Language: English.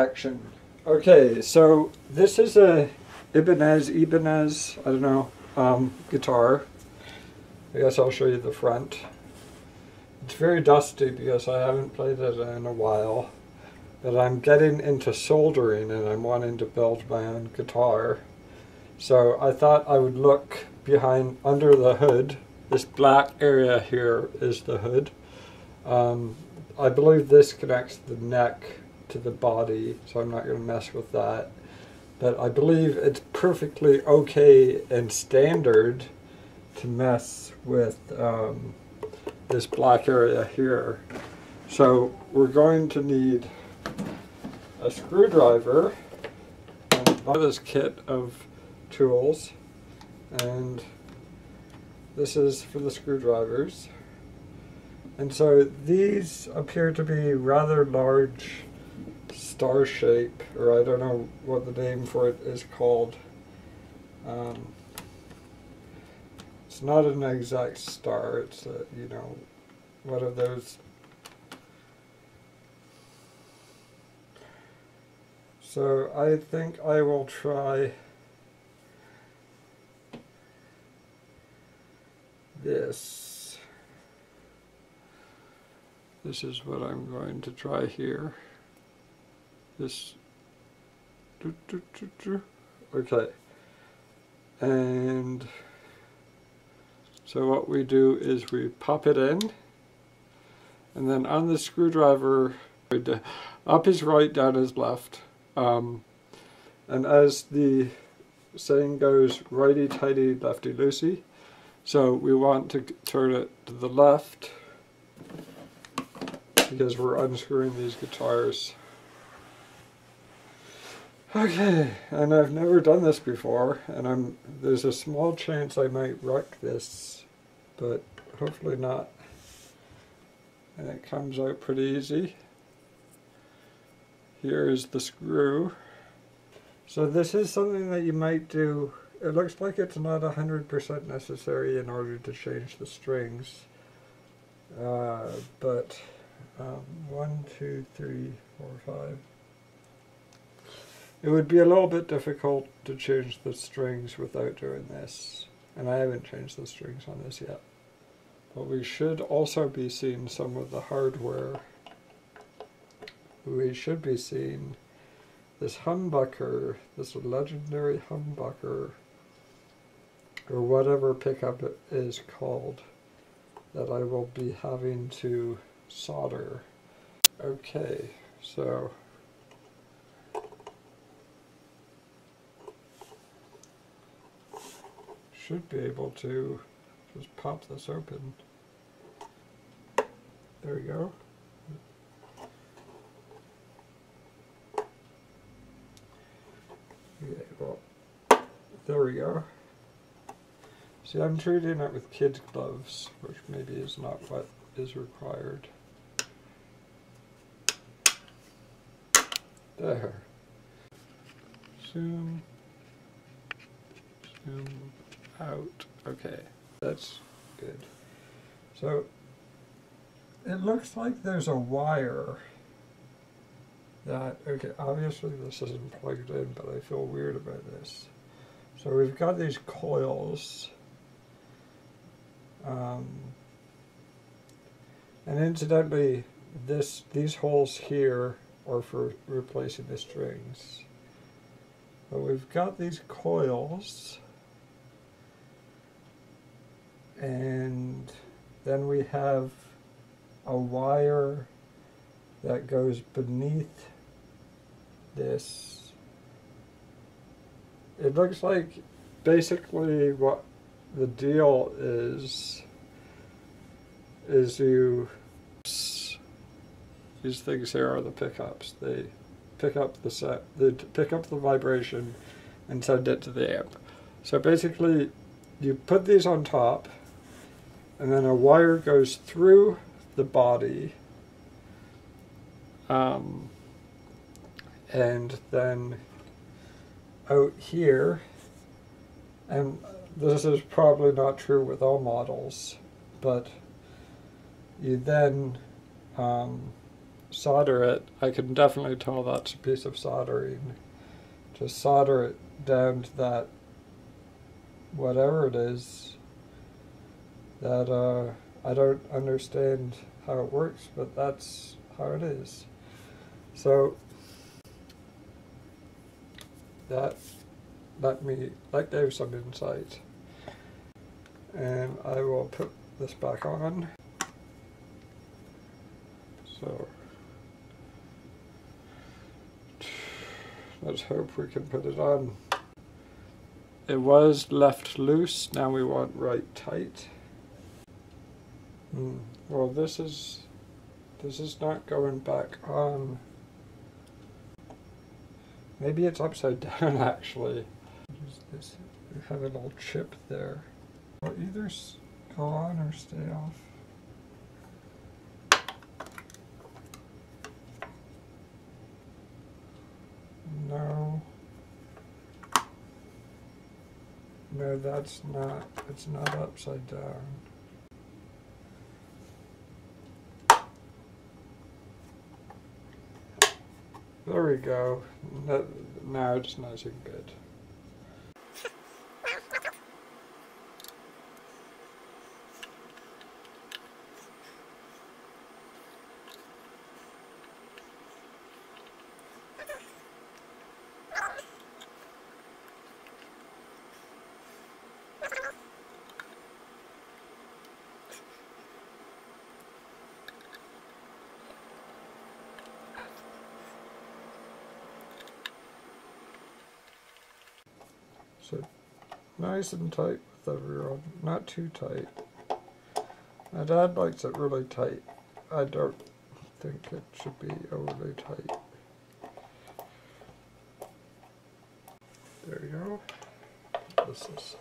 Action. Okay, so this is a Ibanez, Ibanez, I don't know, um, guitar. I guess I'll show you the front. It's very dusty because I haven't played it in a while. But I'm getting into soldering and I'm wanting to build my own guitar. So I thought I would look behind, under the hood. This black area here is the hood. Um, I believe this connects the neck to the body, so I'm not going to mess with that. But I believe it's perfectly okay and standard to mess with um, this black area here. So we're going to need a screwdriver and this kit of tools and this is for the screwdrivers. And so these appear to be rather large star shape, or I don't know what the name for it is called. Um, it's not an exact star, it's a, you know, one of those. So I think I will try this. This is what I'm going to try here. This. Okay. And so what we do is we pop it in. And then on the screwdriver, up is right, down is left. Um, and as the saying goes, righty-tighty, lefty-loosey. So we want to turn it to the left because we're unscrewing these guitars. Okay, and I've never done this before, and I'm there's a small chance I might wreck this, but hopefully not. And it comes out pretty easy. Here is the screw. So this is something that you might do it looks like it's not 100% necessary in order to change the strings. Uh, but um, one, two, three, four, five. It would be a little bit difficult to change the strings without doing this. And I haven't changed the strings on this yet. But we should also be seeing some of the hardware. We should be seeing this humbucker, this legendary humbucker or whatever pickup it is called that I will be having to solder. Okay, so should be able to just pop this open. There we go. Okay, well, there we go. See, I'm treating it with kid gloves, which maybe is not what is required. There. Zoom. Zoom out. Okay, that's good. So, it looks like there's a wire that, okay, obviously this isn't plugged in, but I feel weird about this. So we've got these coils um, and incidentally, this these holes here are for replacing the strings. But we've got these coils, and then we have a wire that goes beneath this. It looks like basically what the deal is is you these things here are the pickups. They pick up the set, they pick up the vibration and send it to the amp. So basically, you put these on top, and then a wire goes through the body, um, and then out here, and this is probably not true with all models, but you then um, solder it, I can definitely tell that's a piece of soldering. Just solder it down to that, whatever it is, that uh, I don't understand how it works, but that's how it is. So that let me that gave some insight. And I will put this back on. So let's hope we can put it on. It was left loose, now we want right tight. Hmm. Well this is this is not going back on. Maybe it's upside down actually. This. We have a little chip there. Will either go on or stay off. No. No, that's not, it's not upside down. There we go. No, now it's nice and good. So nice and tight with everyone, not too tight. My dad likes it really tight. I don't think it should be overly tight. There you go. This is